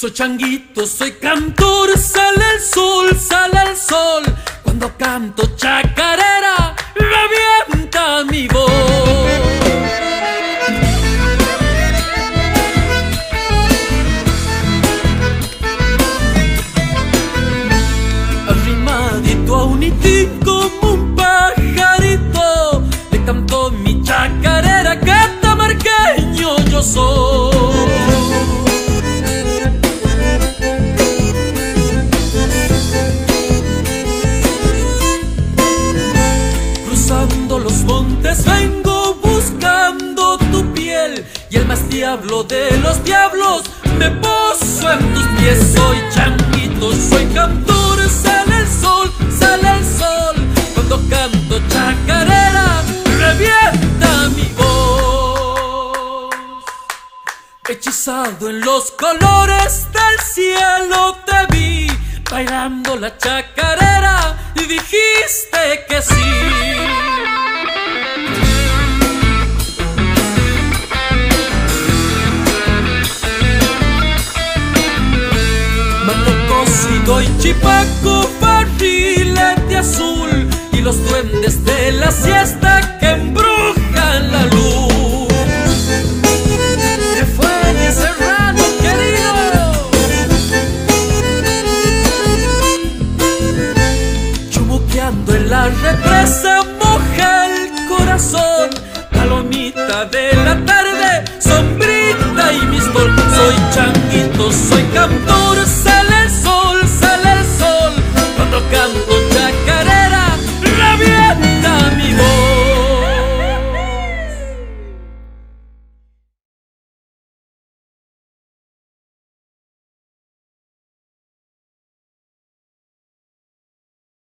Soy changuito, soy cantor, sale el sol, sale el sol. Cuando canto chacarera, revienta mi voz. Arrimadito a un como un pajarito, le canto mi chacarera, catamarqueño yo soy. Los montes vengo buscando tu piel y el más diablo de los diablos me poso en tus pies. Soy changuito, soy cantor, sale el sol, sale el sol. Cuando canto chacarera, revienta mi voz. Hechizado en los colores del cielo te vi bailando la chacarera Consigo y Chipaco barriles de azul y los duendes de la siesta que embrujan la luz. Se fue mi serrano querido. Chumuqueando en la represa moja el corazón, palomita de la tarde, sombrita y mis Soy changuito, soy cantor.